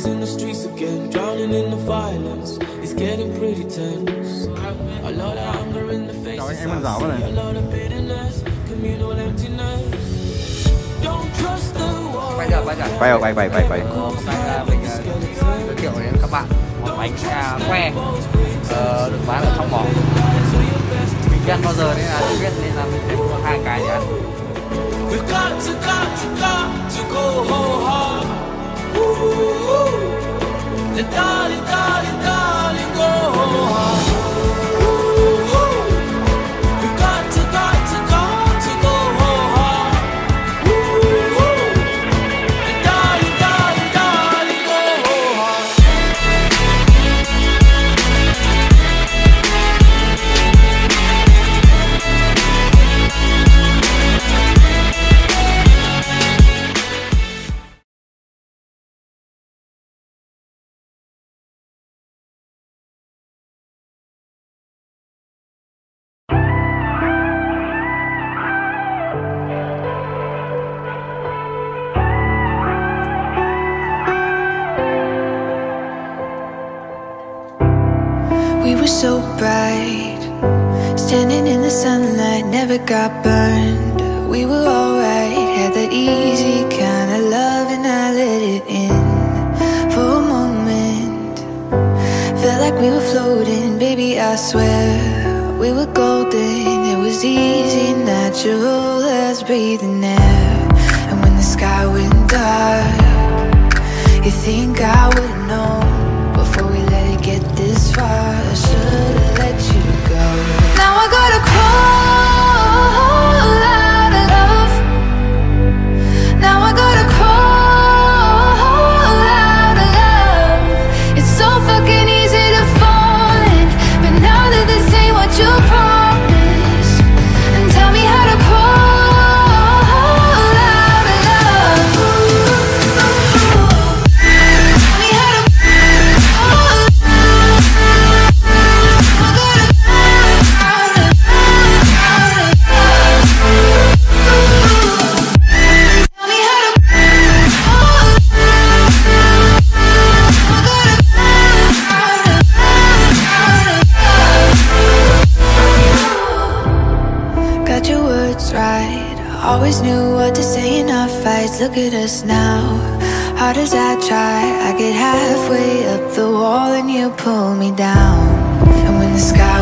Drugs in the streets again, drowning in the violence. It's getting pretty tense. A lot of hunger in the faces. em ăn I see a lot of bitterness, communal emptiness. Don't trust the world. Quay giờ, quay giờ. Quay rồi, quay, quay, quay, quay. Ờ, hôm nay là mình giới thiệu đến các bạn một bánh à, que ờ, được bán ở trong mỏ mình chưa ăn bao giờ nên là biết nên là mình sẽ mua hai cái để ăn the darling, so bright, standing in the sunlight, never got burned. We were alright, had that easy kind of love, and I let it in for a moment. Felt like we were floating, baby, I swear. We were golden, it was easy, natural as breathing air. And when the sky went dark, you think I would've known fights. Look at us now. Hard as I try, I get halfway up the wall and you pull me down. And when the sky